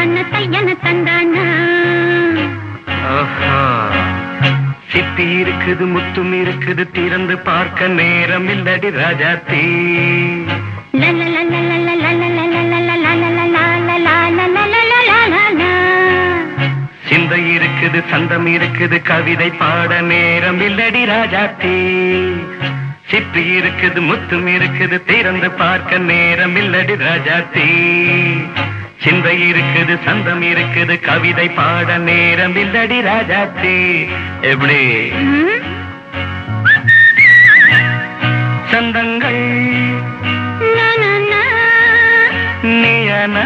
தந்தான தையன தந்தான ஆஹா. சிப்பி இருக்குது முத்தும் இருக்குது திறந்து பார்க்க நேரம் இல்லடி ராஜாத்தி சிந்தை இருக்குது சந்தம் இருக்குது கவிதை பாட நேரம் இல்லடி ராஜாத்தி சிப்பி இருக்குது முத்தும் இருக்குது திறந்து பார்க்க நேரம் இல்லடி ராஜாத்தி சிந்தை இருக்குது சந்தம் இருக்குது. கவிதை பாட நேரம் இல்லடி ராஜாச்சி எப்படி? சந்தங்கள். நீயன.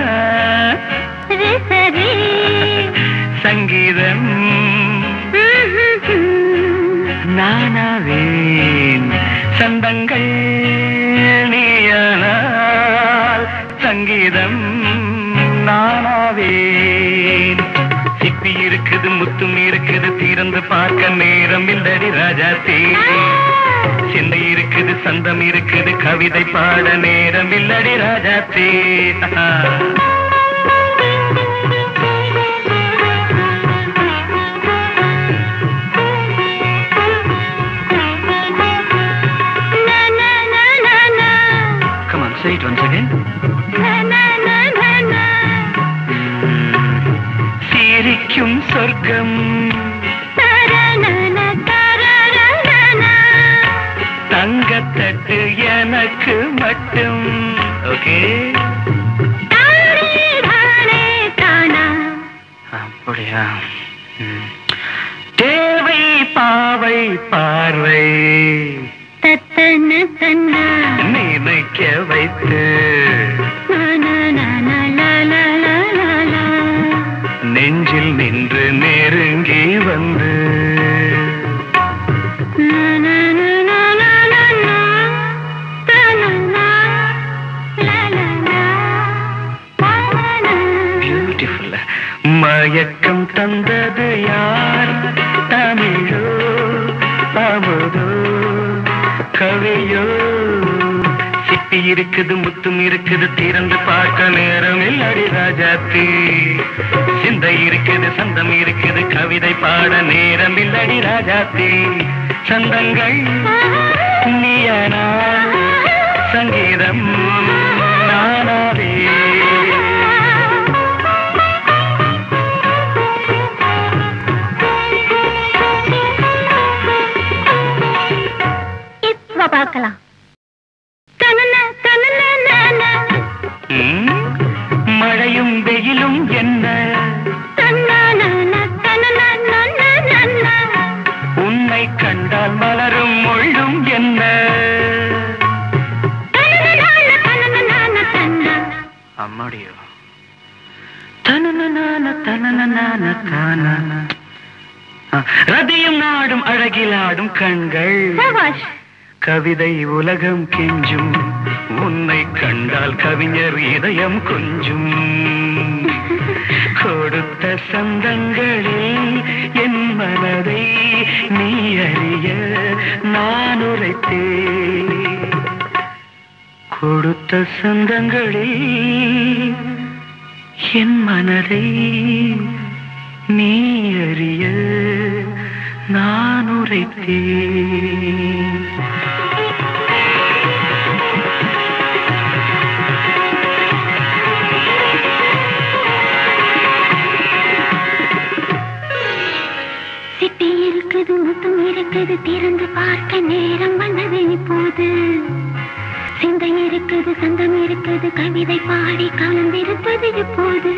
சங்கீதம். நானாவேன் சந்தங்கள் நீயானால் சங்கீதம். முத்தும் இருக்குது திறந்து பார்க்க நேரம் இல்லடி ராஜாத்தி சிந்தை இருக்குது சந்தம் இருக்குது கவிதை பாட நேரம் இல்லடி Rajathi say it once again. சிரிக்கும். தங்கத்தட்டு எனக்கு மட்டும். ஓகே? அப்படியா. தேவை பாவை பார்வை. நினைக்க வைத்து. நெஞ்சில் நெருங்கி வந்து பியூட்டிஃபுல் மயக்கம் தந்தது யார்? தமிழோ அமுதோ கவியோ? இருக்குது முத்தும் இருக்குது திறந்து பார்க்க நேரம் இல்லடி ராஜாத்தி. சிந்தை இருக்குது சந்தம் இருக்குது கவிதை பாட நேரம் இல்லடி ராஜாத்தி. சந்தங்கள் நீயனா சங்கீதம். மழையும் வெயிலும் என்ன? உன்னை கண்டால் மலரும் முள்ளும் என்ன? அம்மாடியோ. தனனனான தனனனான தானான. ரதியும் நாடும் அழகிலாடும் கண்கள். கவிதை உலகம் கெஞ்சும். உன்னை கண்டால் கவிஞர் இதயம் கொஞ்சும். கொடுத்த சந்தங்களில் என் மனதை நீ அறிய நான் உரைத்தேன். கொடுத்த சந்தங்களில் என் மனதை நீ அறிய நான் உரைத்தேன். சங்கம் இருக்கிறது கவிதை பாடி கலந்திருப்பது இப்போது.